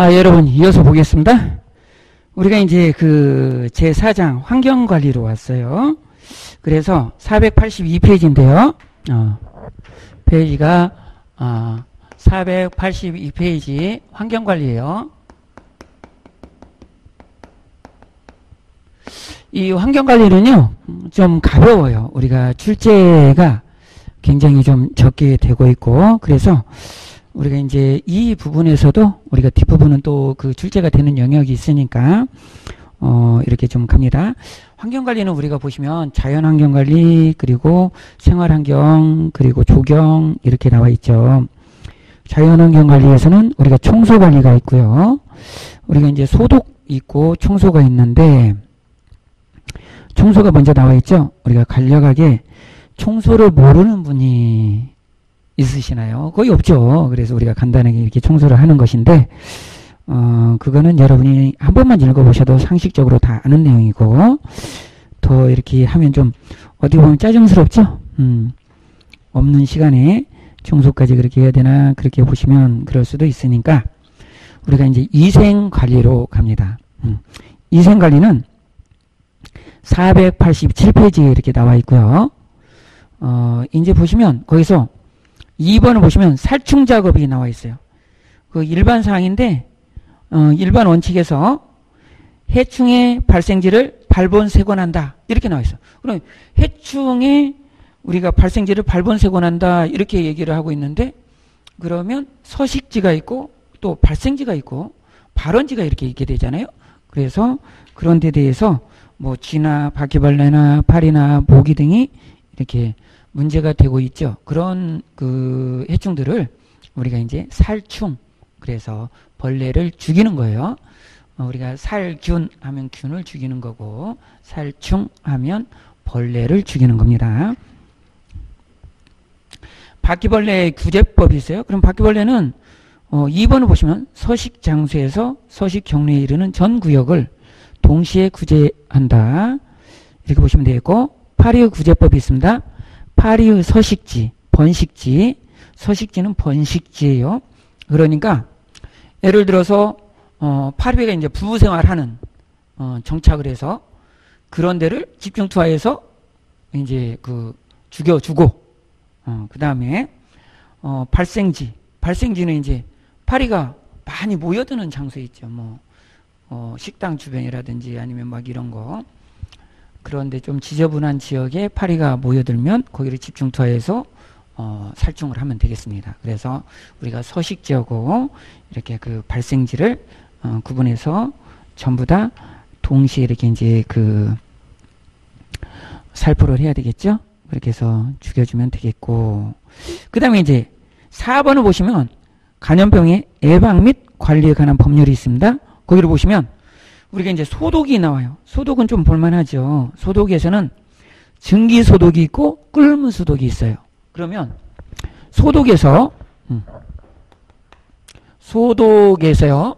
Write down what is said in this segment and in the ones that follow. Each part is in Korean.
아, 여러분, 이어서 보겠습니다. 우리가 이제 그 제4장 환경관리로 왔어요. 그래서 482페이지인데요. 어, 페이지가 어, 482페이지 환경관리예요. 이 환경관리는요, 좀 가벼워요. 우리가 출제가 굉장히 좀 적게 되고 있고, 그래서 우리가 이제 이 부분에서도 우리가 뒷부분은 또 그 출제가 되는 영역이 있으니까, 어, 이렇게 좀 갑니다. 환경관리는 우리가 보시면 자연환경관리, 그리고 생활환경, 그리고 조경, 이렇게 나와 있죠. 자연환경관리에서는 우리가 청소관리가 있고요. 우리가 이제 소독 있고 청소가 있는데, 청소가 먼저 나와 있죠. 우리가 간략하게 청소를 모르는 분이 있으시나요? 거의 없죠. 그래서 우리가 간단하게 이렇게 청소를 하는 것인데 어, 그거는 여러분이 한 번만 읽어보셔도 상식적으로 다 아는 내용이고 더 이렇게 하면 좀 어디 보면 짜증스럽죠. 음, 없는 시간에 청소까지 그렇게 해야 되나 그렇게 보시면 그럴 수도 있으니까 우리가 이제 위생 관리로 갑니다. 음, 위생 관리는 487페이지에 이렇게 나와 있고요. 어, 이제 보시면 거기서 2번을 보시면 살충 작업이 나와 있어요. 그 일반 사항인데 어, 일반 원칙에서 해충의 발생지를 발본 세곤한다 이렇게 나와 있어. 그럼 해충의 우리가 발생지를 발본 세곤한다 이렇게 얘기를 하고 있는데 그러면 서식지가 있고 또 발생지가 있고 발원지가 이렇게 있게 되잖아요. 그래서 그런 데 대해서 뭐 쥐나 바퀴벌레나 파리나 모기 등이 이렇게 문제가 되고 있죠. 그런 그 해충들을 우리가 이제 살충 그래서 벌레를 죽이는 거예요. 어, 우리가 살균 하면 균을 죽이는 거고 살충 하면 벌레를 죽이는 겁니다. 바퀴벌레 규제법이 있어요. 그럼 바퀴벌레는 어, 2번을 보시면 서식 장소에서 서식 경로에 이르는 전 구역을 동시에 구제한다. 이렇게 보시면 되겠고 파리의 구제법이 있습니다. 파리의 서식지, 번식지, 서식지는 번식지예요. 그러니까 예를 들어서 어, 파리가 이제 부부 생활하는 어, 정착을 해서 그런 데를 집중 투하해서 이제 그 죽여주고 어, 그 다음에 어, 발생지, 발생지는 이제 파리가 많이 모여드는 장소에 있죠. 뭐 어, 식당 주변이라든지 아니면 막 이런 거 그런데 좀 지저분한 지역에 파리가 모여들면 거기를 집중 투하해서 어, 살충을 하면 되겠습니다. 그래서 우리가 서식지하고 이렇게 그 발생지를 어, 구분해서 전부 다 동시에 이렇게 이제 그 살포를 해야 되겠죠? 그렇게 해서 죽여주면 되겠고 그 다음에 이제 4번을 보시면 감염병의 예방 및 관리에 관한 법률이 있습니다. 거기를 보시면 우리가 이제 소독이 나와요. 소독은 좀 볼만하죠. 소독에서는 증기 소독이 있고 끓는 소독이 있어요. 그러면 소독에서 음, 소독에서요.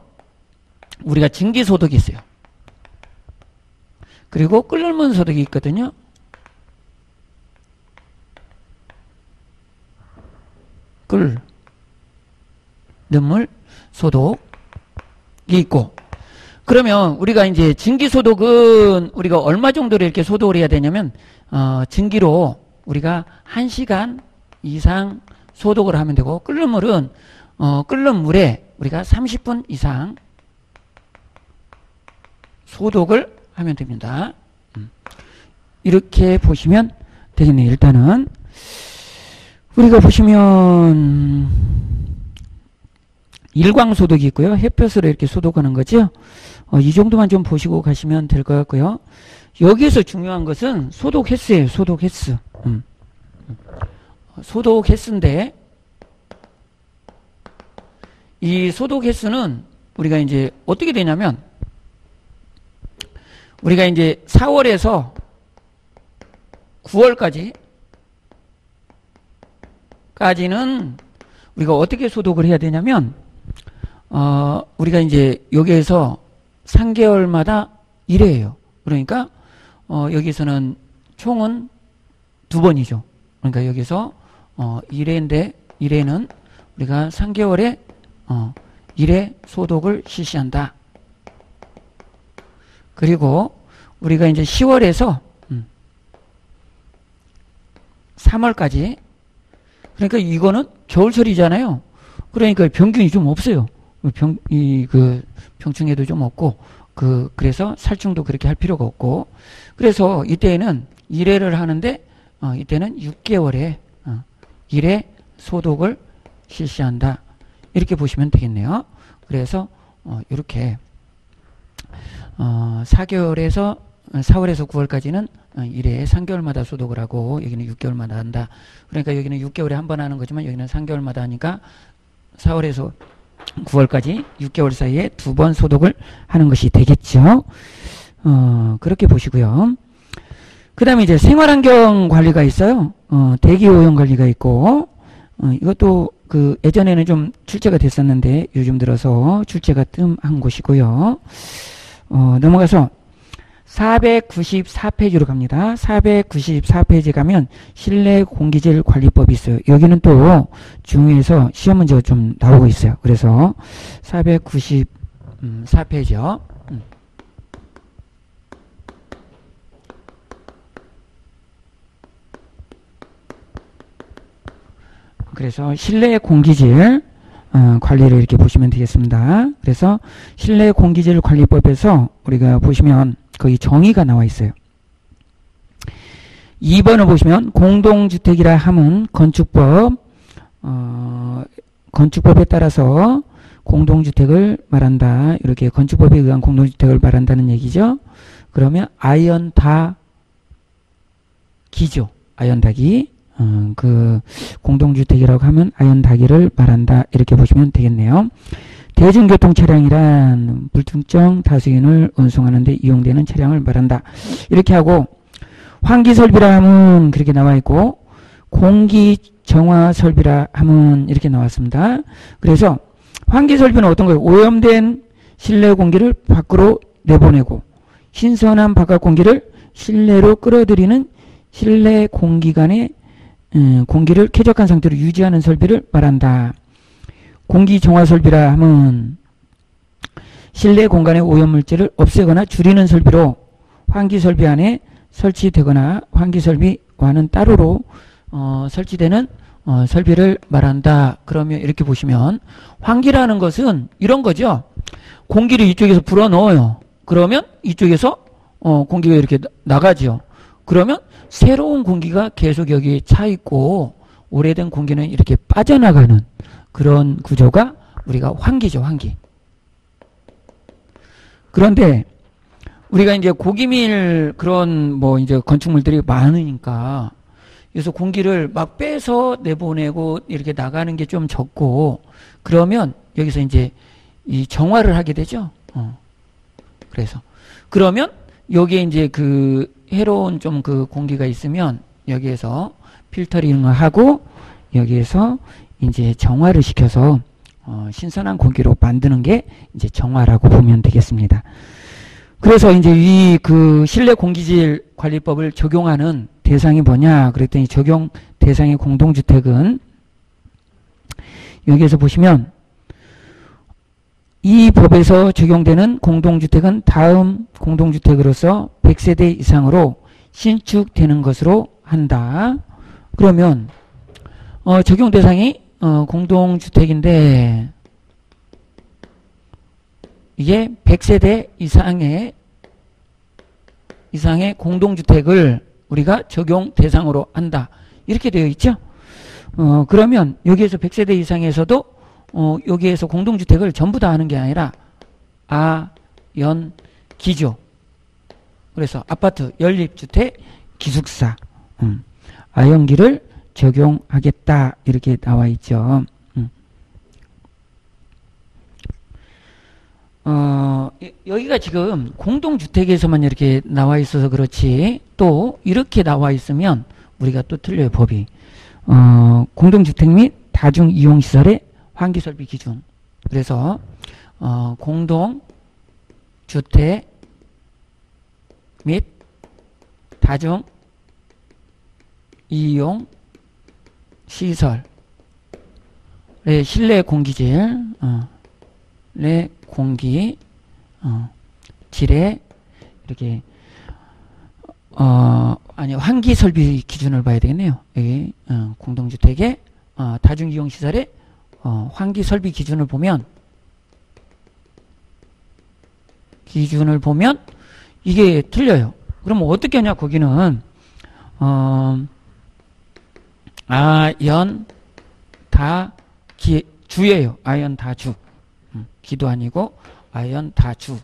우리가 증기 소독이 있어요. 그리고 끓는 소독이 있거든요. 끓 눈물 소독이 있고 그러면 우리가 이제 증기 소독은 우리가 얼마 정도로 이렇게 소독을 해야 되냐면 어, 증기로 우리가 1시간 이상 소독을 하면 되고 끓는 물은 어, 끓는 물에 우리가 30분 이상 소독을 하면 됩니다. 음. 이렇게 보시면 되겠네요. 일단은 우리가 보시면 일광 소독이 있고요. 햇볕으로 이렇게 소독하는 거죠. 어, 이 정도만 좀 보시고 가시면 될 것 같고요. 여기에서 중요한 것은 소독 횟수예요. 소독 횟수. 음. 소독 횟수인데 이 소독 횟수는 우리가 이제 어떻게 되냐면 우리가 이제 4월에서 9월까지 까지는 우리가 어떻게 소독을 해야 되냐면 어 우리가 이제 여기에서 3개월마다 1회예요. 그러니까 어 여기서는 총은 두 번이죠. 그러니까 여기서 어 1회인데 1회는 우리가 3개월에 어 일회 소독을 실시한다. 그리고 우리가 이제 10월에서 3월까지 그러니까 이거는 겨울철이잖아요. 그러니까 병균이 좀 없어요. 병, 이, 그, 병충해도 좀 없고, 그, 그래서 살충도 그렇게 할 필요가 없고, 그래서 이때에는 1회를 하는데, 어, 이때는 6개월에, 어, 1회 소독을 실시한다. 이렇게 보시면 되겠네요. 그래서, 어, 이렇게, 어, 4개월에서, 4월에서 9월까지는 1회 어, 3개월마다 소독을 하고, 여기는 6개월마다 한다. 그러니까 여기는 6개월에 한 번 하는 거지만, 여기는 3개월마다 하니까, 4월에서 9월까지 6개월 사이에 두 번 소독을 하는 것이 되겠죠. 어, 그렇게 보시고요. 그 다음에 이제 생활환경 관리가 있어요. 어, 대기오염 관리가 있고, 어, 이것도 그 예전에는 좀 출제가 됐었는데 요즘 들어서 출제가 뜸한 곳이고요. 어, 넘어가서 494페이지로 갑니다. 494페이지 가면 실내 공기질 관리법이 있어요. 여기는 또 중에서 시험 문제가 좀 나오고 있어요. 그래서 494페이지요. 음. 그래서 실내 공기질 어, 관리를 이렇게 보시면 되겠습니다. 그래서 실내 공기질 관리법에서 우리가 보시면 거의 정의가 나와 있어요. 2번을 보시면 공동주택이라 함은 건축법 어, 건축법에 따라서 공동주택을 말한다. 이렇게 건축법에 의한 공동주택을 말한다는 얘기죠. 그러면 아이언다 기죠. 아이언다기. 어, 그 공동주택이라고 하면 아이언다기를 말한다. 이렇게 보시면 되겠네요. 대중교통 차량이란 불특정 다수인을 운송하는 데 이용되는 차량을 말한다. 이렇게 하고 환기 설비라 하면 그렇게 나와 있고 공기 정화 설비라 하면 이렇게 나왔습니다. 그래서 환기 설비는 어떤 거예요? 오염된 실내 공기를 밖으로 내보내고 신선한 바깥 공기를 실내로 끌어들이는 실내 공기관의 음, 공기를 쾌적한 상태로 유지하는 설비를 말한다. 공기 정화 설비라 하면 실내 공간의 오염물질을 없애거나 줄이는 설비로 환기 설비 안에 설치되거나 환기 설비와는 따로로 어, 설치되는 어, 설비를 말한다. 그러면 이렇게 보시면 환기라는 것은 이런 거죠. 공기를 이쪽에서 불어 넣어요. 그러면 이쪽에서 어, 공기가 이렇게 나가죠. 그러면 새로운 공기가 계속 여기 차 있고 오래된 공기는 이렇게 빠져나가는 그런 구조가 우리가 환기죠, 환기. 그런데 우리가 이제 고기밀 그런 뭐 이제 건축물들이 많으니까 그래서 공기를 막 빼서 내보내고 이렇게 나가는 게 좀 적고 그러면 여기서 이제 이 정화를 하게 되죠. 어. 그래서 그러면 여기에 이제 그 해로운 좀 그 공기가 있으면 여기에서 필터링을 하고 여기에서 이제 정화를 시켜서 어, 신선한 공기로 만드는 게 이제 정화라고 보면 되겠습니다. 그래서 이제 이 그 실내 공기질 관리법을 적용하는 대상이 뭐냐 그랬더니 적용 대상의 공동주택은 여기에서 보시면 이 법에서 적용되는 공동주택은 다음 공동주택으로서 100세대 이상으로 신축되는 것으로 한다. 그러면 어, 적용 대상이 어, 공동주택인데 이게 100세대 이상의 이상의 공동주택을 우리가 적용 대상으로 한다. 이렇게 되어 있죠. 어, 그러면 여기에서 100세대 이상에서도 어, 여기에서 공동주택을 전부 다 하는 게 아니라 아, 연, 기조. 그래서 아파트, 연립주택, 기숙사. 음. 아연기를 적용하겠다 이렇게 나와 있죠. 음. 어, 여기가 지금 공동주택에서만 이렇게 나와 있어서 그렇지 또 이렇게 나와 있으면 우리가 또 틀려요 법이 어, 공동주택 및 다중이용시설의 환기설비 기준 그래서 어, 공동주택 및 다중 이용 시설, 네, 실내 공기질, 어. 실내 공기 어, 질에 이렇게 어 아니 환기 설비 기준을 봐야 되겠네요. 여기 어, 공동주택의 어, 다중이용 시설의 어, 환기 설비 기준을 보면 기준을 보면 이게 틀려요. 그럼 어떻게 하냐 거기는 어, 아 연 다 기, 주예요. 아연 다 주. 음, 기도 아니고 아연 다 주.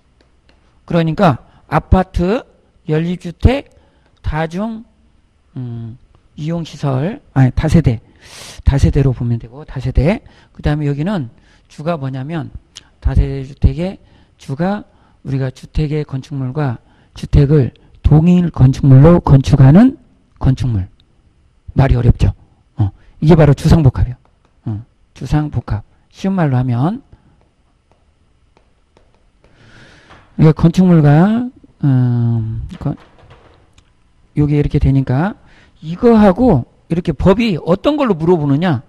그러니까 아파트, 연립주택, 다중 음, 이용시설, 아니 다세대, 다세대로 보면 되고 다세대. 그 다음에 여기는 주가 뭐냐면 다세대 주택의 주가 우리가 주택의 건축물과 주택을 동일 건축물로 건축하는 건축물. 말이 어렵죠. 어, 이게 바로 주상복합이요. 어, 주상복합. 쉬운 말로 하면 이게 건축물과 음, 건, 요게 이렇게 되니까 이거하고 이렇게 법이 어떤 걸로 물어보느냐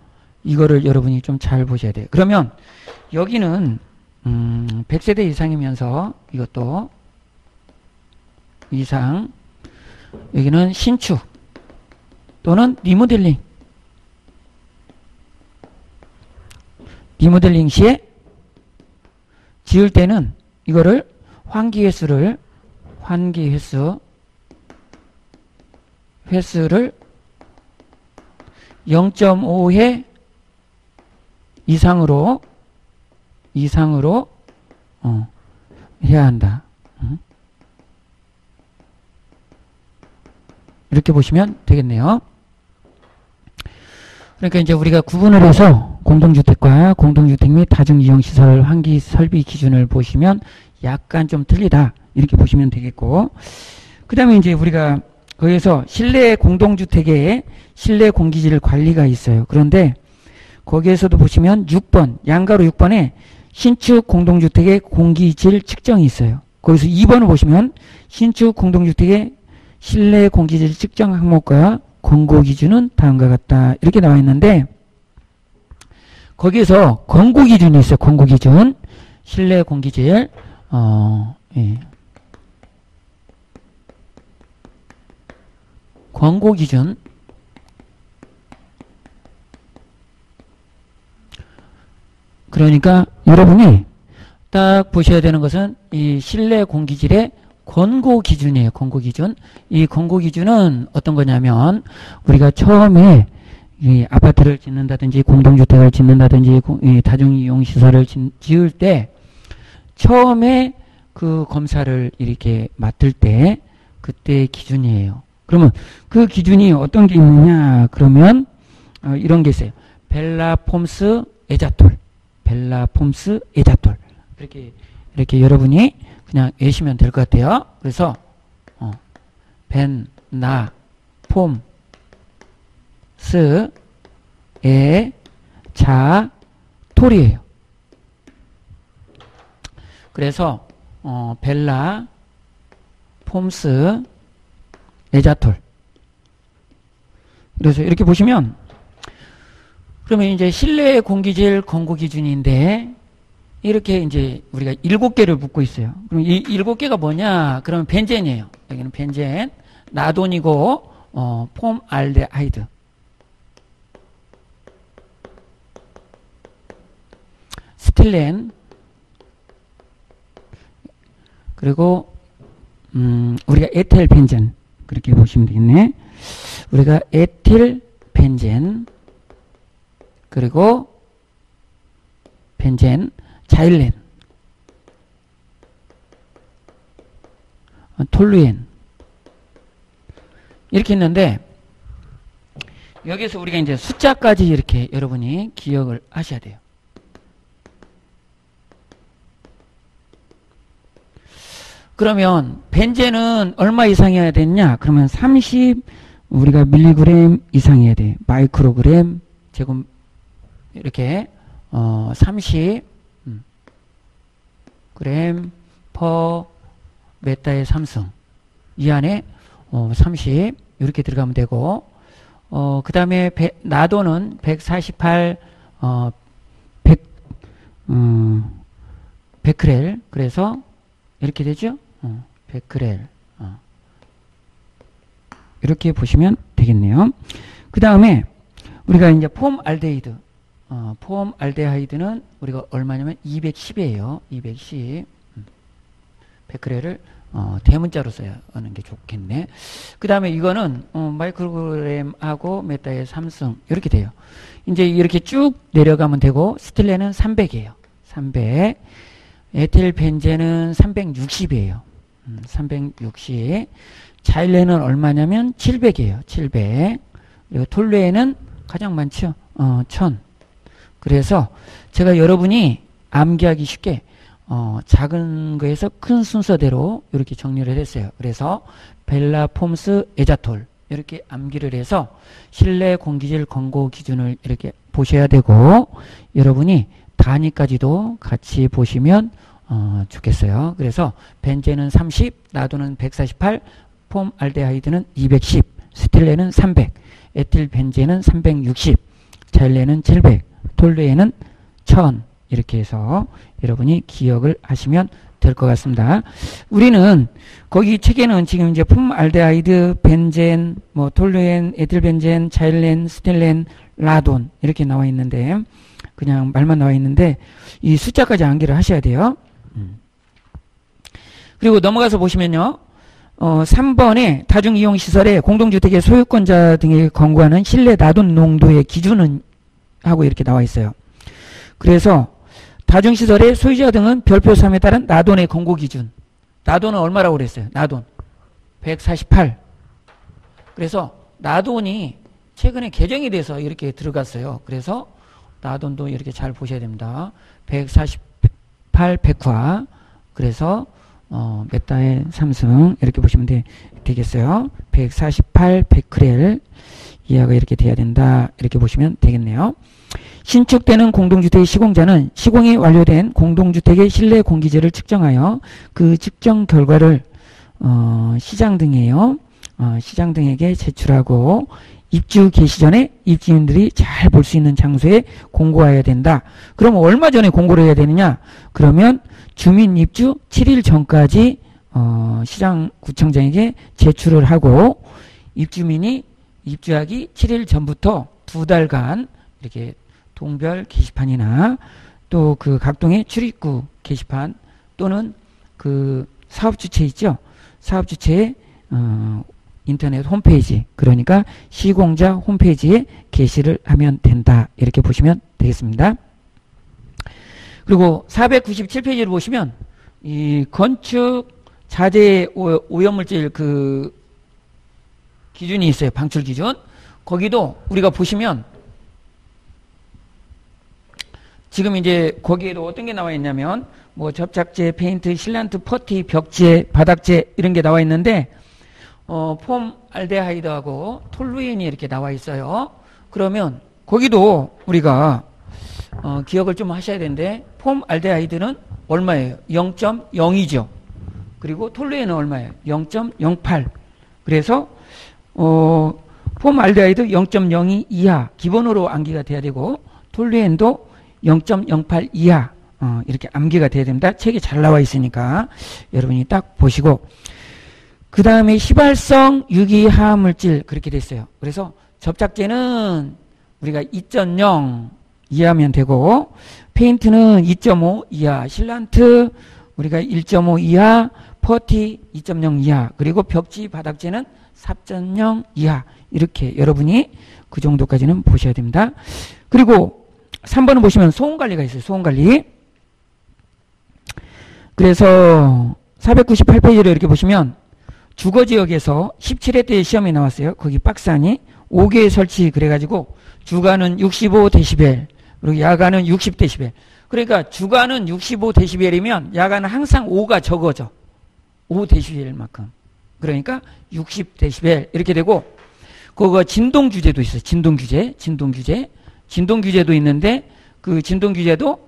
이거를 여러분이 좀 잘 보셔야 돼요. 그러면 여기는 음, 100세대 이상이면서 이것도 이상 여기는 신축 또는 리모델링 리모델링 시에 지을 때는 이거를 환기 횟수를 환기 횟수 횟수를 0.5회 이상으로 이상으로 어, 해야 한다. 응? 이렇게 보시면 되겠네요. 그러니까 이제 우리가 구분을 해서 공동주택과 공동주택 및 다중이용시설 환기 설비 기준을 보시면 약간 좀 틀리다. 이렇게 보시면 되겠고. 그 다음에 이제 우리가 거기에서 실내 공동주택의 실내 공기질 관리가 있어요. 그런데 거기에서도 보시면 6번, 양가로 6번에 신축 공동주택의 공기질 측정이 있어요. 거기서 2번을 보시면 신축 공동주택의 실내 공기질 측정 항목과 권고 기준은 다음과 같다. 이렇게 나와 있는데 거기에서 권고 기준이 있어요. 권고 기준. 실내 공기질 어, 예. 권고 기준 그러니까 여러분이 딱 보셔야 되는 것은 이 실내 공기질의 권고 기준이에요. 권고 기준. 이 권고 기준은 어떤 거냐면 우리가 처음에 이 아파트를 짓는다든지 공동주택을 짓는다든지 다중이용 시설을 지을 때 처음에 그 검사를 이렇게 맡을 때 그때 기준이에요. 그러면 그 기준이 어떤 게 있느냐 그러면 어, 이런 게 있어요. 벨라폼스 에자톨 벨라폼스 에자톨 이렇게 이렇게 여러분이 그냥 외시면 될 것 같아요. 그래서 어, 벤, 나, 폼, 스, 에, 자, 톨이에요. 그래서 어, 벨라, 폼스, 에자톨. 그래서 이렇게 보시면 그러면 이제 실내 공기질 권고 기준인데 이렇게 이제 우리가 일곱 개를 붙고 있어요. 그럼 이 일곱 개가 뭐냐? 그러면 벤젠이에요. 여기는 벤젠, 나돈이고 어, 폼알데하이드. 스틸렌 그리고 음, 우리가 에틸 벤젠 그렇게 보시면 되겠네. 우리가 에틸 벤젠 그리고 벤젠 자일렌, 어, 톨루엔 이렇게 있는데 여기서 우리가 이제 숫자까지 이렇게 여러분이 기억을 하셔야 돼요. 그러면 벤젠은 얼마 이상이어야 되냐? 그러면 30 우리가 밀리그램 이상이어야 돼. 마이크로그램 제곱 이렇게 어, 30 그램 퍼 메타의 삼성 이 안에 어, 30 이렇게 들어가면 되고 어, 그 다음에 나도는 148 어, 100 음, 베크렐. 그래서 이렇게 되죠? 어, 베크렐. 어. 이렇게 보시면 되겠네요. 그 다음에 우리가 이제 폼 알데히드. 어, 폼 알데하이드는 우리가 얼마냐면 210이에요. 210. 음. 베크렐을 어, 대문자로 써야 하는 게 좋겠네. 그 다음에 이거는 어, 마이크로그램하고 메타의 삼승 이렇게 돼요. 이제 이렇게 쭉 내려가면 되고 스틸레는 300이에요. 300. 에틸 벤젠은 360이에요. 음, 360. 자일레는 얼마냐면 700이에요. 700. 그리고 톨레에는 가장 많죠. 어, 1000. 그래서 제가 여러분이 암기하기 쉽게 어, 작은 거에서 큰 순서대로 이렇게 정리를 했어요. 그래서 벨라 폼스 에자톨 이렇게 암기를 해서 실내 공기질 권고 기준을 이렇게 보셔야 되고 여러분이 단위까지도 같이 보시면 어, 좋겠어요. 그래서 벤제는 30, 나도는 148, 폼 알데하이드는 210, 스틸레는 300, 에틸 벤제는 360, 자일레는 700, 톨레에는 1000 이렇게 해서 여러분이 기억을 하시면 될 것 같습니다. 우리는 거기 책에는 지금 이제 폼알데하이드, 벤젠, 뭐 톨루엔, 에틸벤젠, 자일렌, 스텔렌, 라돈 이렇게 나와 있는데 그냥 말만 나와 있는데 이 숫자까지 암기를 하셔야 돼요. 음. 그리고 넘어가서 보시면요. 어, 3번에 다중이용시설에 공동주택의 소유권자 등에 권고하는 실내 나돈 농도의 기준은 하고 이렇게 나와 있어요. 그래서 다중시설의 소유자 등은 별표 3에 따른 나돈의 권고 기준. 나돈은 얼마라고 그랬어요? 나돈. 148. 그래서 나돈이 최근에 개정이 돼서 이렇게 들어갔어요. 그래서 나돈도 이렇게 잘 보셔야 됩니다. 148 백화. 그래서 어, 메타의 삼승 이렇게 보시면 되, 되겠어요. 148 베크렐 이하가 이렇게 돼야 된다. 이렇게 보시면 되겠네요. 신축되는 공동주택의 시공자는 시공이 완료된 공동주택의 실내 공기질을 측정하여 그 측정 결과를 어, 시장 등에요. 어, 시장 등에게 제출하고 입주 개시 전에 입주민들이 잘 볼 수 있는 장소에 공고해야 된다. 그럼 얼마 전에 공고를 해야 되느냐? 그러면 주민 입주 7일 전까지 어, 시장 구청장에게 제출을 하고 입주민이 입주하기 7일 전부터 두 달간 이렇게 동별 게시판이나 또 그 각동의 출입구 게시판 또는 그 사업 주체 있죠. 사업 주체의 어, 인터넷 홈페이지 그러니까 시공자 홈페이지에 게시를 하면 된다. 이렇게 보시면 되겠습니다. 그리고 497페이지를 보시면 이 건축 자재 오염물질 그 기준이 있어요. 방출 기준. 거기도 우리가 보시면 지금 이제 거기에도 어떤 게 나와 있냐면 뭐 접착제, 페인트, 실란트, 퍼티, 벽재, 바닥재 이런 게 나와 있는데 어, 폼 알데하이드하고 톨루엔이 이렇게 나와 있어요. 그러면 거기도 우리가 어, 기억을 좀 하셔야 되는데 폼 알데하이드는 얼마예요? 0.02죠. 그리고 톨루엔은 얼마예요? 0.08. 그래서 어, 폼 알데하이드 0.02 이하 기본으로 암기가 돼야 되고 톨루엔도 0.08 이하 어, 이렇게 암기가 돼야 됩니다. 책에 잘 나와 있으니까 여러분이 딱 보시고 그 다음에 휘발성 유기화합물질 그렇게 됐어요. 그래서 접착제는 우리가 2.0 이하면 되고 페인트는 2.5 이하, 실란트 우리가 1.5 이하, 퍼티 2.0 이하, 그리고 벽지 바닥재는 4.0 이하 이렇게 여러분이 그 정도까지는 보셔야 됩니다. 그리고 3번은 보시면 소음관리가 있어요. 소음관리. 그래서 498페이지를 이렇게 보시면 주거지역에서 17회 때 시험이 나왔어요. 거기 박스 안이 5개 설치 그래가지고 주간은 65데시벨 그리고 야간은 60데시벨 그러니까 주간은 65데시벨이면 야간은 항상 5가 적어져 5데시벨만큼 그러니까 60데시벨 이렇게 되고 그거 진동 규제도 있어요. 진동 규제, 진동 규제. 진동 규제도 있는데 그 진동 규제도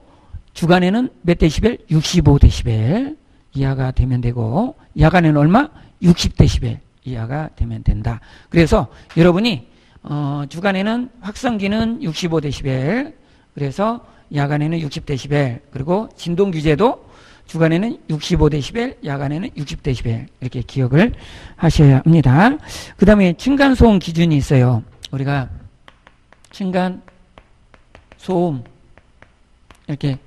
주간에는 몇 데시벨? 65데시벨 이하가 되면 되고 야간에는 얼마? 60데시벨 이하가 되면 된다. 그래서 여러분이 어, 주간에는 확성기는 65데시벨 그래서 야간에는 60데시벨 그리고 진동 규제도 주간에는 65dB, 야간에는 60dB 이렇게 기억을 하셔야 합니다. 그 다음에 층간소음 기준이 있어요. 우리가 층간 소음 이렇게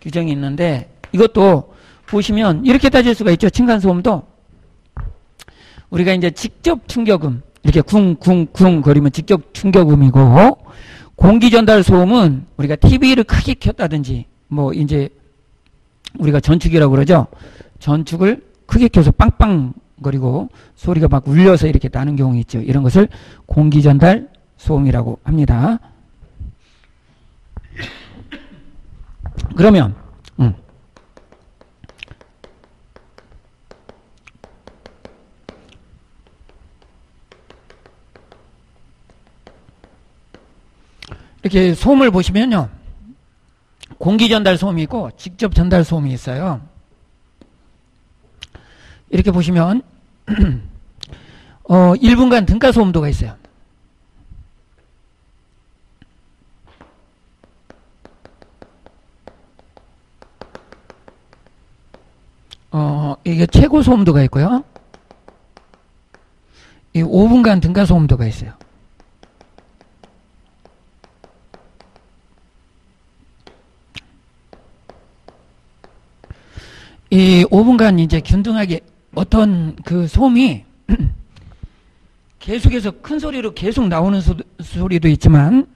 규정이 있는데 이것도 보시면 이렇게 따질 수가 있죠. 층간소음도 우리가 이제 직접 충격음 이렇게 쿵쿵쿵 거리면 직접 충격음이고 공기 전달 소음은 우리가 TV를 크게 켰다든지 뭐 이제 우리가 전축이라고 그러죠. 전축을 크게 켜서 빵빵 거리고 소리가 막 울려서 이렇게 나는 경우 있죠. 이런 것을 공기 전달 소음이라고 합니다. 그러면 음. 이렇게 소음을 보시면요. 공기 전달 소음이 있고 직접 전달 소음이 있어요. 이렇게 보시면 어, 1분간 등가 소음도가 있어요. 어, 이게 최고 소음도가 있고요. 이 5분간 등가 소음도가 있어요. 이 5분간 이제 균등하게 어떤 그 소음이 계속해서 큰 소리로 계속 나오는 소, 소리도 있지만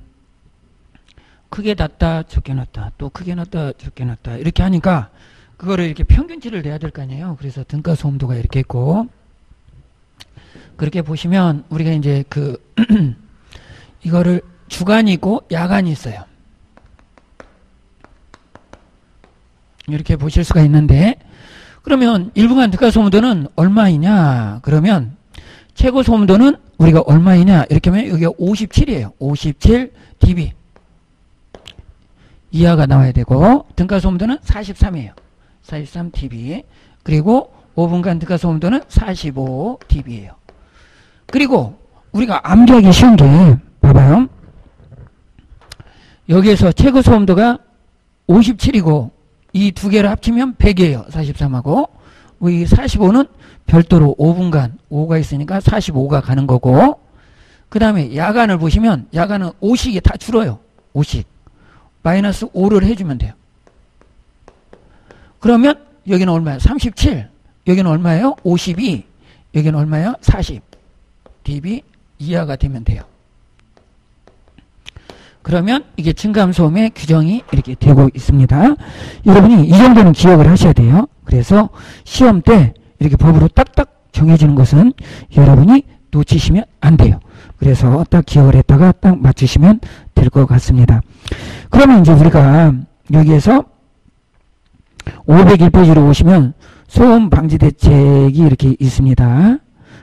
크게 났다 적게 났다 또 크게 났다 적게 났다 이렇게 하니까 그거를 이렇게 평균치를 내야 될 거 아니에요. 그래서 등가 소음도가 이렇게 있고 그렇게 보시면 우리가 이제 그 이거를 주간이 있고 야간이 있어요 이렇게 보실 수가 있는데 그러면 일부간 특가 소음도는 얼마이냐? 그러면 최고 소음도는 우리가 얼마이냐? 이렇게 하면 여기가 57이에요. 57 dB. 이하가 나와야 되고 등가 소음도는 43이에요. 43 dB. 그리고 5분간 등가 소음도는 45 dB예요. 그리고 우리가 암기하기 쉬운 게 봐봐요. 여기에서 최고 소음도가 57이고 이 두 개를 합치면 100이에요. 43하고. 이 45는 별도로 5분간 5가 있으니까 45가 가는 거고 그 다음에 야간을 보시면 야간은 5식이 다 줄어요. 5식. 마이너스 5를 해주면 돼요. 그러면 여기는 얼마예요? 37. 여기는 얼마예요? 52. 여기는 얼마예요? 40. dB 이하가 되면 돼요. 그러면 이게 층감소음의 규정이 이렇게 되고 있습니다. 여러분이 이 정도는 기억을 하셔야 돼요. 그래서 시험 때 이렇게 법으로 딱딱 정해지는 것은 여러분이 놓치시면 안 돼요. 그래서 딱 기억을 했다가 딱 맞추시면 될 것 같습니다. 그러면 이제 우리가 여기에서 501페이지로 오시면 소음 방지 대책이 이렇게 있습니다.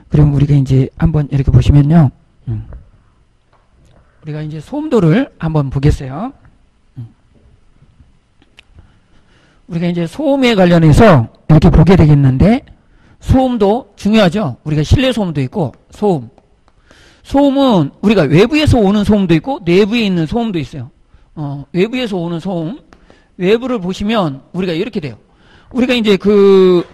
그럼 우리가 이제 한번 이렇게 보시면요. 음. 우리가 이제 소음도를 한번 보겠어요. 음. 우리가 이제 소음에 관련해서 이렇게 보게 되겠는데 소음도 중요하죠. 우리가 실내 소음도 있고 소음. 소음은 우리가 외부에서 오는 소음도 있고 내부에 있는 소음도 있어요. 어, 외부에서 오는 소음. 외부를 보시면 우리가 이렇게 돼요. 우리가 이제 그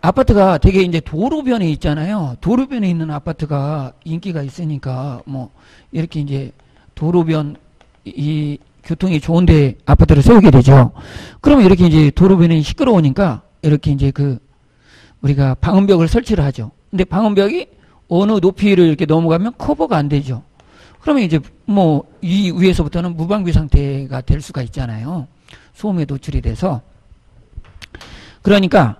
아파트가 되게 이제 도로변에 있잖아요. 도로변에 있는 아파트가 인기가 있으니까 뭐 이렇게 이제 도로변 이 교통이 좋은데 아파트를 세우게 되죠. 그러면 이렇게 이제 도로변이 시끄러우니까 이렇게 이제 그 우리가 방음벽을 설치를 하죠. 근데 방음벽이 어느 높이를 이렇게 넘어가면 커버가 안 되죠. 그러면 이제 뭐 이 위에서부터는 무방비 상태가 될 수가 있잖아요. 소음에 노출이 돼서 그러니까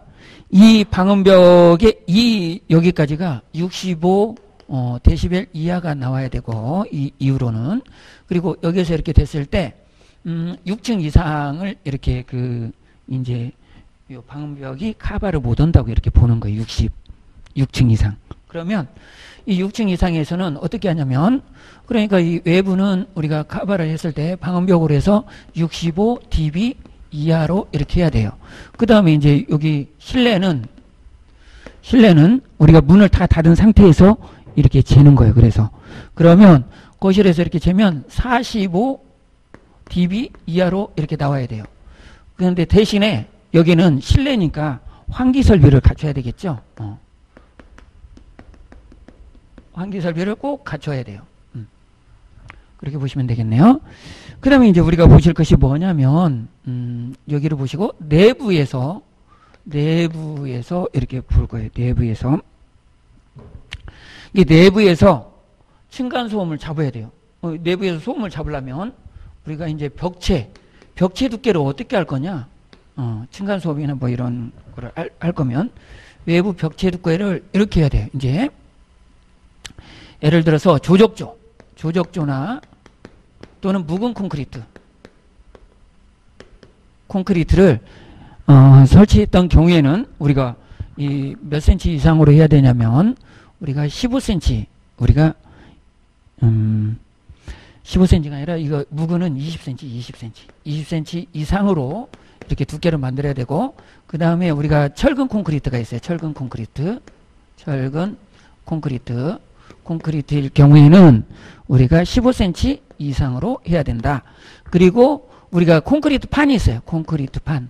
이 방음벽의 이 여기까지가 65 어, 데시벨 이하가 나와야 되고 이 이후로는 그리고 여기서 이렇게 됐을 때 음, 6층 이상을 이렇게 그 이제 요 방음벽이 카바를 못 온다고 이렇게 보는 거예요. 60 6층 이상. 그러면 이 6층 이상에서는 어떻게 하냐면 그러니까 이 외부는 우리가 카바를 했을 때 방음벽으로 해서 65 dB 이하로 이렇게 해야 돼요. 그 다음에 이제 여기 실내는 실내는 우리가 문을 다 닫은 상태에서 이렇게 재는 거예요. 그래서 그러면 거실에서 이렇게 재면 45 dB 이하로 이렇게 나와야 돼요. 그런데 대신에 여기는 실내니까 환기 설비를 갖춰야 되겠죠. 어. 환기 설비를 꼭 갖춰야 돼요. 음. 그렇게 보시면 되겠네요. 그 다음에 이제 우리가 보실 것이 뭐냐면, 음, 여기를 보시고, 내부에서, 내부에서 이렇게 볼 거예요. 내부에서. 이 내부에서 층간소음을 잡아야 돼요. 어, 내부에서 소음을 잡으려면, 우리가 이제 벽체, 벽체 두께를 어떻게 할 거냐? 어, 층간소음이나 뭐 이런 거를 할, 할 거면, 외부 벽체 두께를 이렇게 해야 돼요. 이제. 예를 들어서 조적조, 조적조나 또는 묵은 콘크리트, 콘크리트를 어, 설치했던 경우에는 우리가 이 몇 센치 이상으로 해야 되냐면 우리가 15cm 우리가 음 15cm가 아니라 이거 묵은은 20cm, 20cm, 20cm 이상으로 이렇게 두께를 만들어야 되고 그 다음에 우리가 철근 콘크리트가 있어요. 철근 콘크리트, 철근 콘크리트 콘크리트일 경우에는 우리가 15cm 이상으로 해야 된다. 그리고 우리가 콘크리트 판이 있어요. 콘크리트 판.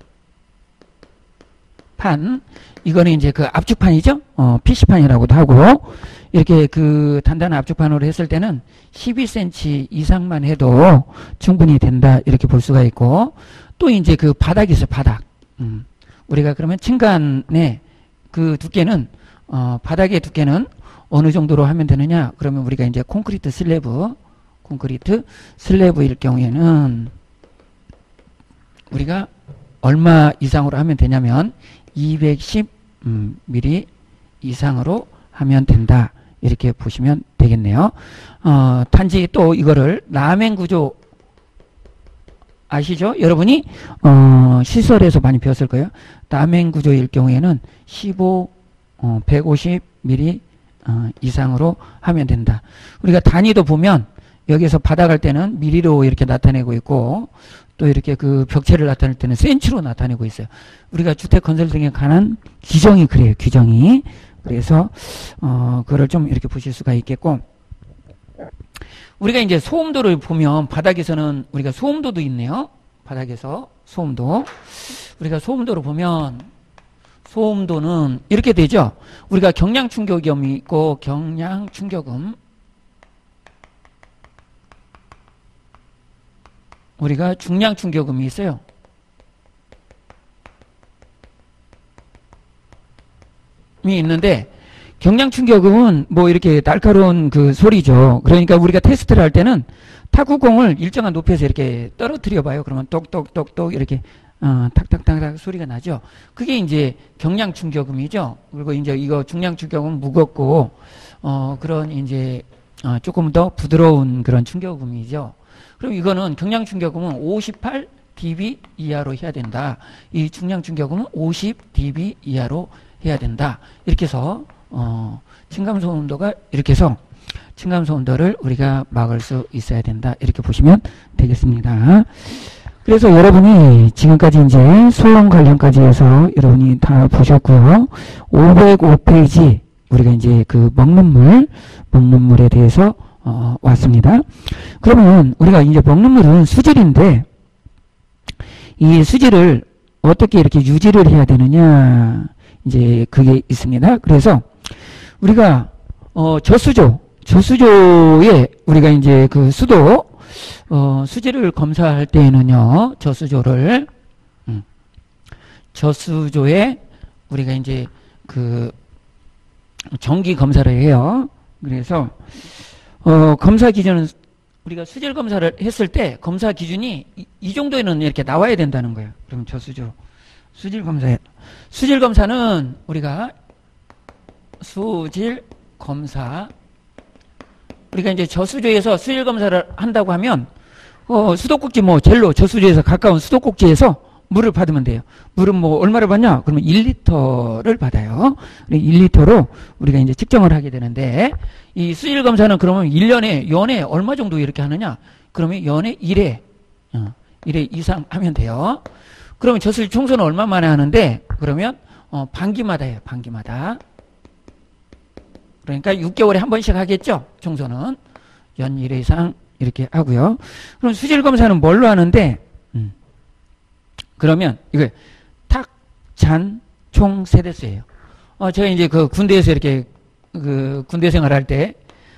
판. 이거는 이제 그 압축판이죠. 어, PC판이라고도 하고, 이렇게 그 단단한 압축판으로 했을 때는 12cm 이상만 해도 충분히 된다. 이렇게 볼 수가 있고, 또 이제 그 바닥이 있어요. 바닥. 음. 우리가 그러면 층간의 그 두께는, 어, 바닥의 두께는 어느 정도로 하면 되느냐? 그러면 우리가 이제 콘크리트 슬래브, 콘크리트 슬래브일 경우에는 우리가 얼마 이상으로 하면 되냐면 210 음, 이상으로 하면 된다. 이렇게 보시면 되겠네요. 어, 단지 또 이거를 라멘 구조 아시죠? 여러분이 어, 시설에서 많이 배웠을 거예요. 라멘 구조일 경우에는 15, 어, 150 mm 어, 이상으로 하면 된다. 우리가 단위도 보면 여기서 받아갈 때는 미리로 이렇게 나타내고 있고 또 이렇게 그 벽체를 나타낼 때는 센치로 나타내고 있어요. 우리가 주택 건설 등에 관한 규정이 그래요. 규정이. 그래서 어 그거를 좀 이렇게 보실 수가 있겠고 우리가 이제 소음도를 보면 바닥에서는 우리가 소음도도 있네요. 바닥에서 소음도 우리가 소음도를 보면 소음도는 이렇게 되죠. 우리가 경량 충격음이 있고 경량 충격음 우리가 중량 충격음이 있어요. 이 있는데 경량 충격음은 뭐 이렇게 날카로운 그 소리죠. 그러니까 우리가 테스트를 할 때는 타구공을 일정한 높이에서 이렇게 떨어뜨려 봐요. 그러면 똑똑똑똑 이렇게 어, 탁탁탁탁 소리가 나죠. 그게 이제 경량 충격음이죠. 그리고 이제 이거 중량 충격음은 무겁고 어, 그런 이제 어, 조금 더 부드러운 그런 충격음이죠. 그럼 이거는 경량 충격음은 58 dB 이하로 해야 된다. 이 중량 충격음은 50 dB 이하로 해야 된다. 이렇게 해서 어, 층감소 온도가 이렇게 해서 층감소 온도를 우리가 막을 수 있어야 된다. 이렇게 보시면 되겠습니다. 그래서 여러분이 지금까지 이제 소형 관련까지 해서 여러분이 다 보셨고요. 505페이지 우리가 이제 그 먹는 물, 먹는 물에 대해서 어, 왔습니다. 그러면 우리가 이제 먹는 물은 수질인데 이 수질을 어떻게 이렇게 유지를 해야 되느냐 이제 그게 있습니다. 그래서 우리가 어, 저수조, 저수조에 우리가 이제 그 수도 어, 수질을 검사할 때에는요, 저수조를, 음, 저수조에 우리가 이제 그 정기 검사를 해요. 그래서, 어, 검사 기준은 우리가 수질 검사를 했을 때 검사 기준이 이, 이 정도에는 이렇게 나와야 된다는 거예요. 그럼 저수조. 수질 검사에. 수질 검사는 우리가 수질 검사 우리가 이제 저수조에서 수질 검사를 한다고 하면 어, 수도꼭지 뭐 젤로 저수지에서 가까운 수도꼭지에서 물을 받으면 돼요. 물은 뭐 얼마를 받냐? 그러면 1리터를 받아요. 1리터로 우리가 이제 측정을 하게 되는데 이 수질 검사는 그러면 1년에 연에 얼마 정도 이렇게 하느냐? 그러면 연에 1회 어, 1회 이상 하면 돼요. 그러면 저수지 청소는 얼마 만에 하는데 그러면 어, 반기마다 해요. 반기마다. 그러니까 6개월에 한 번씩 하겠죠. 청소는 연 1회 이상 이렇게 하고요. 그럼 수질 검사는 뭘로 하는데? 음. 그러면 이거 탁 잔, 총 세대수예요. 어, 제가 이제 그 군대에서 이렇게 그 군대 생활할 때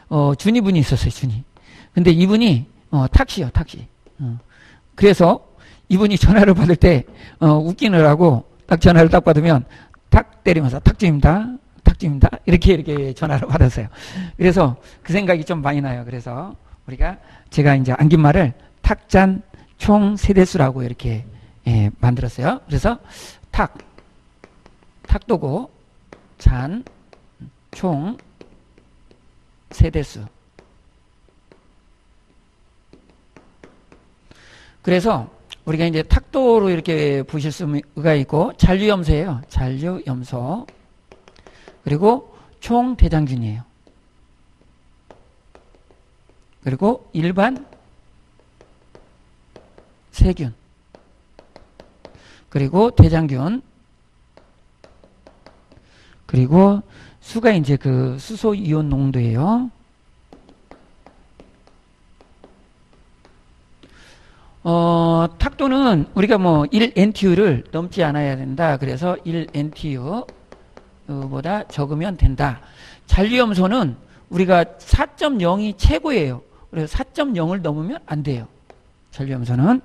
어, 준이분이 있었어요, 준이. 근데 이분이 어, 탁시요, 탁시. 어. 그래서 이분이 전화를 받을 때 어, 웃기느라고 딱 전화를 딱 받으면 탁 때리면서 탁주입니다. 탁주입니다. 이렇게 이렇게 전화를 받았어요. 그래서 그 생각이 좀 많이 나요. 그래서 우리가 제가 이제 안긴 말을 탁잔 총 세대수라고 이렇게 예, 만들었어요. 그래서 탁 탁도고 잔 총 세대수 그래서 우리가 이제 탁도로 이렇게 보실 수가 있고 잔류염소예요. 잔류염소. 그리고 총대장균이에요. 그리고 일반 세균. 그리고 대장균. 그리고 수가 이제 그 수소 이온 농도예요. 어, 탁도는 우리가 뭐 1NTU를 넘지 않아야 된다. 그래서 1NTU 보다 적으면 된다. 잔류염소는 우리가 4.0이 최고예요. 그래서 4.0을 넘으면 안 돼요. 잔류염소는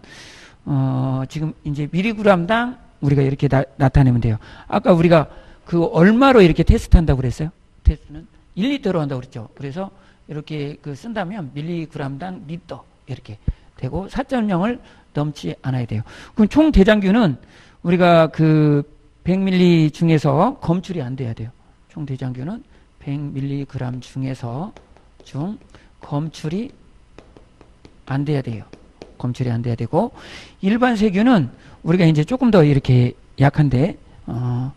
어, 지금 이제 미리그램당 우리가 이렇게 나, 타내면 돼요. 아까 우리가 그 얼마로 이렇게 테스트 한다고 그랬어요? 테스트는 1리터로 한다고 그랬죠. 그래서 이렇게 그 쓴다면 밀리그램당 리터 이렇게 되고 4.0을 넘지 않아야 돼요. 그럼 총 대장균은 우리가 그 100ml 중에서 검출이 안 돼야 돼요. 총 대장균은 100mg 중에서 중 검출이 안 돼야 돼요. 검출이 안 돼야 되고 일반 세균은 우리가 이제 조금 더 이렇게 약한데 어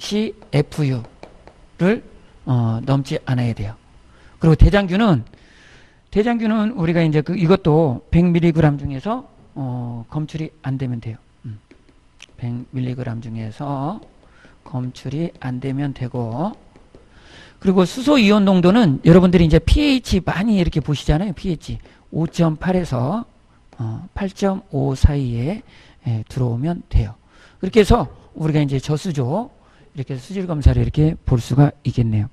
100CFU를 어 넘지 않아야 돼요. 그리고 대장균은 대장균은 우리가 이제 그 이것도 100mg 중에서 어, 검출이 안 되면 돼요. 100mg 음. 중에서 검출이 안 되면 되고 그리고 수소 이온 농도는 여러분들이 이제 pH 많이 이렇게 보시잖아요. pH 5.8에서 어, 8.5 사이에 예, 들어오면 돼요. 그렇게 해서 우리가 이제 저수조 이렇게 수질 검사를 이렇게 볼 수가 있겠네요.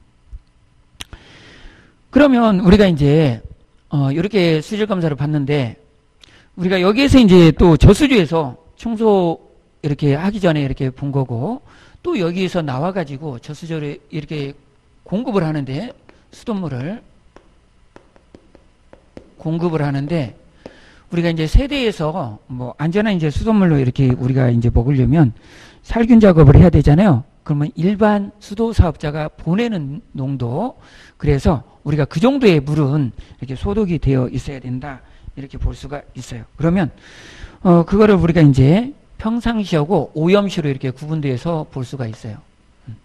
그러면 우리가 이제 어, 이렇게 수질 검사를 받는데 우리가 여기에서 이제 또 저수지에서 청소 이렇게 하기 전에 이렇게 본 거고 또 여기에서 나와 가지고 저수조를 이렇게 공급을 하는데 수돗물을 공급을 하는데 우리가 이제 세대에서 뭐 안전한 이제 수돗물로 이렇게 우리가 이제 먹으려면 살균 작업을 해야 되잖아요. 그러면 일반 수도 사업자가 보내는 농도 그래서 우리가 그 정도의 물은 이렇게 소독이 되어 있어야 된다. 이렇게 볼 수가 있어요. 그러면 어 그거를 우리가 이제 평상시하고 오염시로 이렇게 구분되어서 볼 수가 있어요. 음.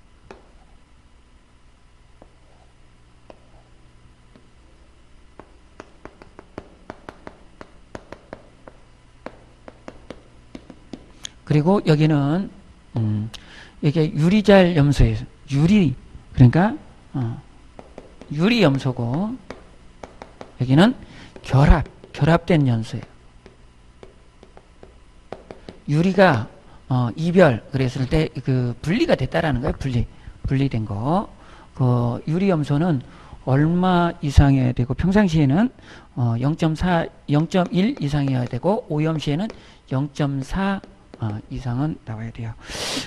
그리고 여기는 음, 이게 유리잘 염소예요. 유리 그러니까 어, 유리 염소고 여기는 결합 결합된 염소예요. 유리가 어, 이별 그랬을 때 그 분리가 됐다라는 거예요. 분리 분리된 거. 그 유리 염소는 얼마 이상이어야 되고 평상시에는 어, 0.4, 0.1 이상이어야 되고 오염 시에는 0.4 어, 이상은 나와야 돼요.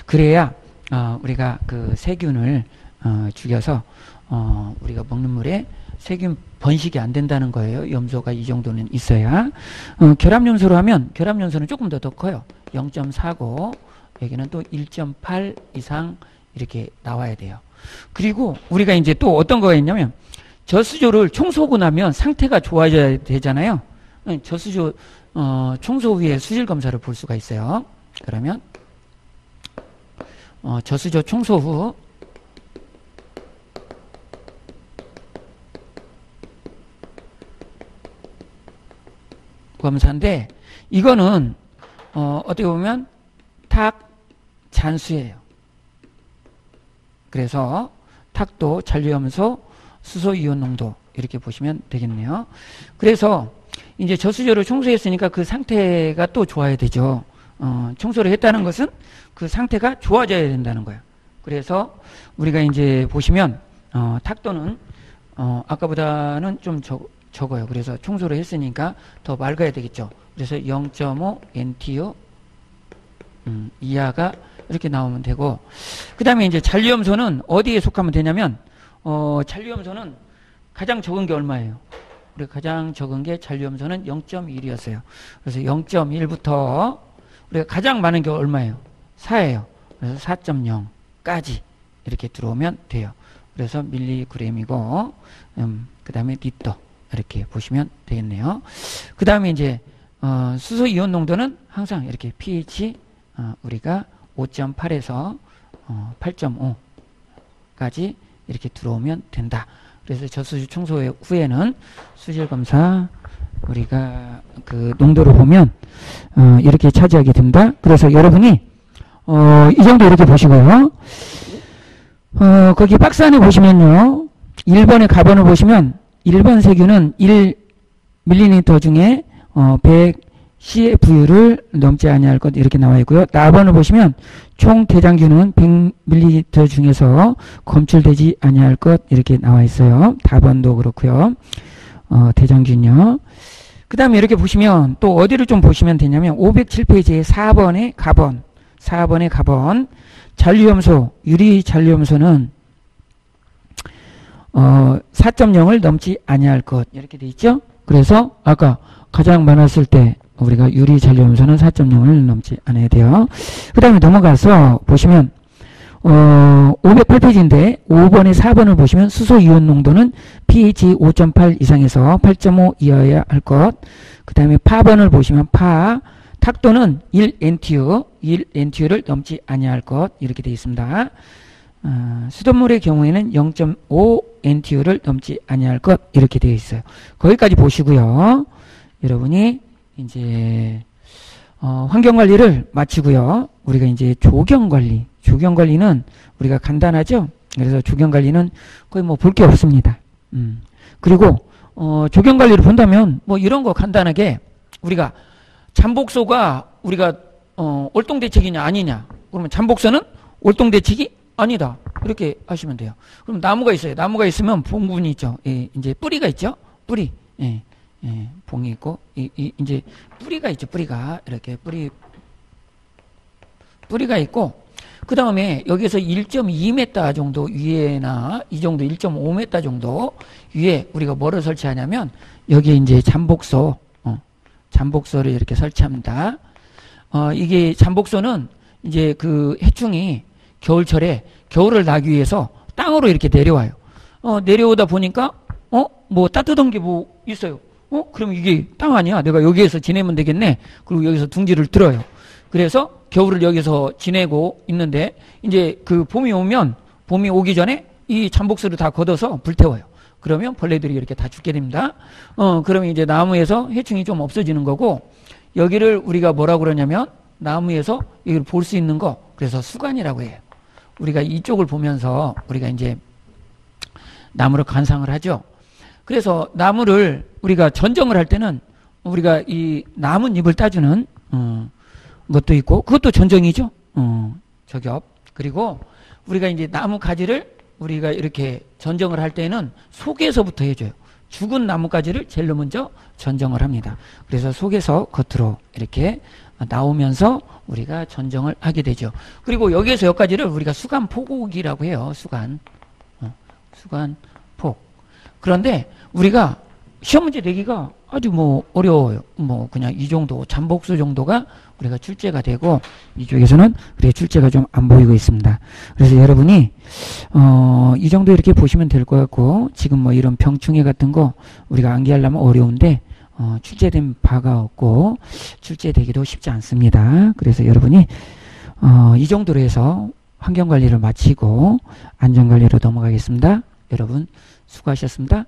그래야 어, 우리가 그 세균을 어, 죽여서 어, 우리가 먹는 물에 세균 번식이 안 된다는 거예요. 염소가 이 정도는 있어야. 어, 결합염소로 하면 결합염소는 조금 더 더 커요. 0.4고 여기는 또 1.8 이상 이렇게 나와야 돼요. 그리고 우리가 이제 또 어떤 거가 있냐면 저수조를 청소하고 나면 상태가 좋아져야 되잖아요. 저수조 어, 청소 후에 수질 검사를 볼 수가 있어요. 그러면 어, 저수조 청소 후 검사인데 이거는 어, 어떻게 보면 탁 잔수예요. 그래서 탁도 잔류염소 수소 이온 농도 이렇게 보시면 되겠네요. 그래서 이제 저수조를 청소했으니까 그 상태가 또 좋아야 되죠. 어, 청소를 했다는 것은 그 상태가 좋아져야 된다는 거예요. 그래서 우리가 이제 보시면 어, 탁도는 어, 아까보다는 좀 적, 적어요. 그래서 청소를 했으니까 더 맑아야 되겠죠. 그래서 0.5 NTU 음, 이하가 이렇게 나오면 되고 그 다음에 이제 잔류염소는 어디에 속하면 되냐면 어, 잔류염소는 가장 적은 게 얼마예요? 우리 가장 적은 게 잔류염소는 0.1이었어요. 그래서 0.1부터 우리가 가장 많은 게 얼마예요? 4예요. 그래서 4.0까지 이렇게 들어오면 돼요. 그래서 밀리그램이고 음, 그 다음에 리터 이렇게 보시면 되겠네요. 그 다음에 이제 어, 수소 이온 농도는 항상 이렇게 pH 어, 우리가 5.8에서 어, 8.5까지 이렇게 들어오면 된다. 그래서 저수지 청소 후에는 수질 검사 우리가 그 농도를 보면 어, 이렇게 차지하게 된다. 그래서 여러분이 어, 이 정도 이렇게 보시고요. 어, 거기 박스 안에 보시면요. 1번의 가번을 보시면 1번 세균은 1밀리리터 중에 어, 100 CFU를 넘지 아니할 것 이렇게 나와 있고요. 나번을 보시면 총 대장균은 100ml 중에서 검출되지 아니할 것 이렇게 나와 있어요. 다번도 그렇고요. 어, 대장균요. 그 다음에 이렇게 보시면 또 어디를 좀 보시면 되냐면 507페이지에 4번의 가번 4번의 가번 잔류염소 유리 잔류염소는 어, 4.0을 넘지 아니할 것 이렇게 돼 있죠. 그래서 아까 가장 많았을 때 우리가 유리 잔류염소는 4.0을 넘지 않아야 돼요. 그 다음에 넘어가서 보시면 어, 508페이지인데 5번에 4번을 보시면 수소 이온 농도는 pH 5.8 이상에서 8.5 이하여야 할 것. 그 다음에 파번을 보시면 파 탁도는 1NTU, 1NTU를 넘지 아니할 것 이렇게 되어 있습니다. 어, 수돗물의 경우에는 0.5NTU를 넘지 아니할 것 이렇게 되어 있어요. 거기까지 보시고요. 여러분이 이제 어, 환경 관리를 마치고요. 우리가 이제 조경 관리, 조경 관리는 우리가 간단하죠. 그래서 조경 관리는 거의 뭐 볼 게 없습니다. 음. 그리고 어, 조경 관리를 본다면 뭐 이런 거 간단하게 우리가 잠복소가 우리가 어, 월동 대책이냐 아니냐. 그러면 잠복소는 월동 대책이 아니다. 이렇게 하시면 돼요. 그럼 나무가 있어요. 나무가 있으면 봉분이 있죠. 예, 이제 뿌리가 있죠. 뿌리. 예. 예, 봉이 있고 이, 이, 이제 뿌리가 있죠. 뿌리가 이렇게 뿌리 뿌리가 있고 그 다음에 여기서 1.2m 정도 위에나 이 정도 1.5m 정도 위에 우리가 뭐를 설치하냐면 여기에 이제 잠복소 어, 잠복소를 이렇게 설치합니다. 어, 이게 잠복소는 이제 그 해충이 겨울철에 겨울을 나기 위해서 땅으로 이렇게 내려와요. 어, 내려오다 보니까 어, 뭐 따뜻한 게 뭐 있어요. 어? 그럼 이게 땅 아니야? 내가 여기에서 지내면 되겠네? 그리고 여기서 둥지를 들어요. 그래서 겨울을 여기서 지내고 있는데, 이제 그 봄이 오면, 봄이 오기 전에 이 잠복스를 다 걷어서 불태워요. 그러면 벌레들이 이렇게 다 죽게 됩니다. 어, 그러면 이제 나무에서 해충이 좀 없어지는 거고, 여기를 우리가 뭐라고 그러냐면, 나무에서 여기를 볼수 있는 거, 그래서 수관이라고 해요. 우리가 이쪽을 보면서 우리가 이제 나무를 관상을 하죠. 그래서 나무를 우리가 전정을 할 때는 우리가 이 나뭇잎을 따주는 어, 것도 있고 그것도 전정이죠. 어, 저겹. 그리고 우리가 이제 나무 가지를 우리가 이렇게 전정을 할 때는 속에서부터 해줘요. 죽은 나뭇가지를 제일 먼저 전정을 합니다. 그래서 속에서 겉으로 이렇게 나오면서 우리가 전정을 하게 되죠. 그리고 여기에서 여기까지를 우리가 수간 포곡이라고 해요. 수간. 어, 수간 폭. 그런데 우리가 시험 문제 내기가 아주 뭐 어려워요. 뭐 그냥 이 정도 잠복수 정도가 우리가 출제가 되고 이쪽에서는 그래 출제가 좀 안 보이고 있습니다. 그래서 여러분이 어 이 정도 이렇게 보시면 될 것 같고 지금 뭐 이런 병충해 같은 거 우리가 암기하려면 어려운데 어 출제된 바가 없고 출제되기도 쉽지 않습니다. 그래서 여러분이 어 이 정도로 해서 환경 관리를 마치고 안전 관리로 넘어가겠습니다. 여러분 수고하셨습니다.